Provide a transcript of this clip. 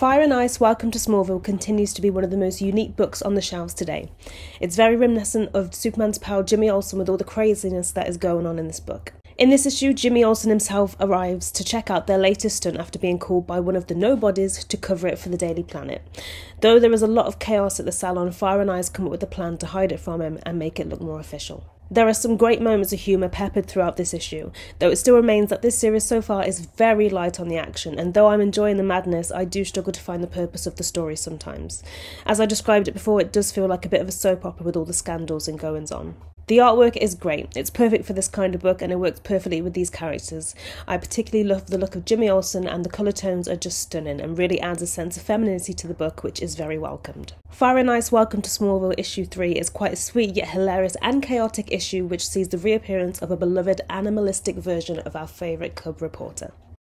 Fire and Ice Welcome to Smallville continues to be one of the most unique books on the shelves today. It's very reminiscent of Superman's pal Jimmy Olsen with all the craziness that is going on in this book. In this issue, Jimmy Olsen himself arrives to check out their latest stunt after being called by one of the nobodies to cover it for the Daily Planet. Though there is a lot of chaos at the salon, Fire and Ice come up with a plan to hide it from him and make it look more official. There are some great moments of humour peppered throughout this issue, though it still remains that this series so far is very light on the action, and though I'm enjoying the madness, I do struggle to find the purpose of the story sometimes. As I described it before, it does feel like a bit of a soap opera with all the scandals and goings on. The artwork is great. It's perfect for this kind of book and it works perfectly with these characters. I particularly love the look of Jimmy Olsen and the colour tones are just stunning and really adds a sense of femininity to the book, which is very welcomed. Fire and Ice Welcome to Smallville issue 3 is quite a sweet yet hilarious and chaotic issue which sees the reappearance of a beloved animalistic version of our favourite cub reporter.